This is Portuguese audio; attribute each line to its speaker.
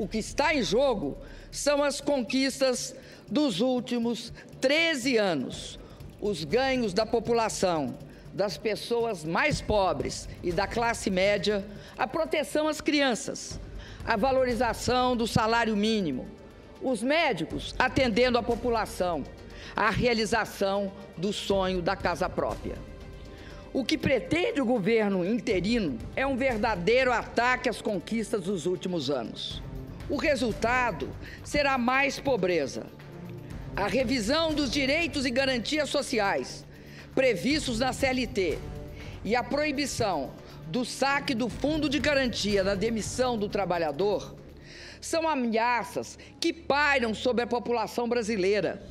Speaker 1: O que está em jogo são as conquistas dos últimos 13 anos, os ganhos da população, das pessoas mais pobres e da classe média, a proteção às crianças, a valorização do salário mínimo, os médicos atendendo a população, a realização do sonho da casa própria. O que pretende o governo interino é um verdadeiro ataque às conquistas dos últimos anos. O resultado será mais pobreza. A revisão dos direitos e garantias sociais previstos na CLT e a proibição do saque do fundo de garantia na demissão do trabalhador são ameaças que pairam sobre a população brasileira